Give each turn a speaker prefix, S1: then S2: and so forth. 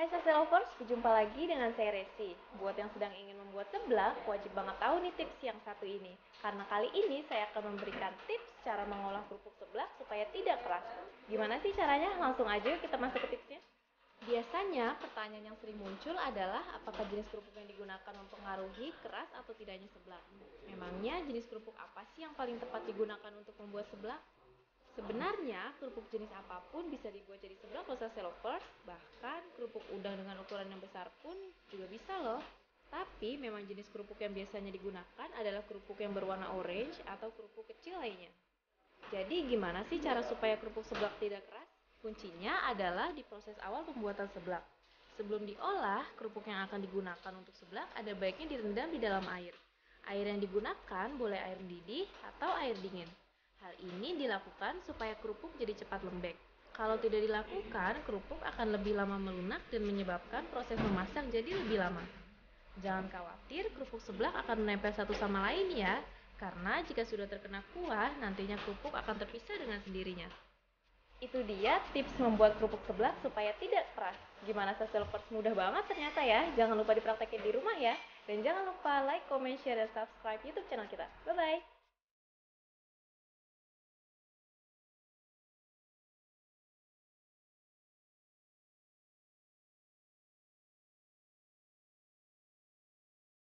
S1: Hai Sase Lovers, berjumpa lagi dengan saya Resi. Buat yang sedang ingin membuat seblak, wajib banget tahu nih tips yang satu ini. Karena kali ini saya akan memberikan tips cara mengolah kerupuk seblak supaya tidak keras. Gimana sih caranya? Langsung aja kita masuk ke tipsnya. Biasanya pertanyaan yang sering muncul adalah apakah jenis kerupuk yang digunakan mempengaruhi keras atau tidaknya seblak. Memangnya jenis kerupuk apa sih yang paling tepat digunakan untuk membuat seblak? Sebenarnya, kerupuk jenis apa pun bisa dibuat jadi seblak lovers. Bahkan kerupuk udang dengan ukuran yang besar pun juga bisa loh. Tapi memang jenis kerupuk yang biasanya digunakan adalah kerupuk yang berwarna orange atau kerupuk kecil lainnya. Jadi gimana sih cara supaya kerupuk seblak tidak keras? Kuncinya adalah di proses awal pembuatan seblak. Sebelum diolah, kerupuk yang akan digunakan untuk seblak ada baiknya direndam di dalam air. Air yang digunakan boleh air mendidih atau air dingin. Hal ini dilakukan supaya kerupuk jadi cepat lembek. Kalau tidak dilakukan, kerupuk akan lebih lama melunak dan menyebabkan proses memasak jadi lebih lama. Jangan khawatir, kerupuk seblak akan menempel satu sama lain ya, karena jika sudah terkena kuah, nantinya kerupuk akan terpisah dengan sendirinya. Itu dia tips membuat kerupuk seblak supaya tidak keras. Gimana Lovers? Mudah banget ternyata ya. Jangan lupa dipraktekin di rumah ya. Dan jangan lupa like, comment, share, dan subscribe YouTube channel kita. Bye-bye!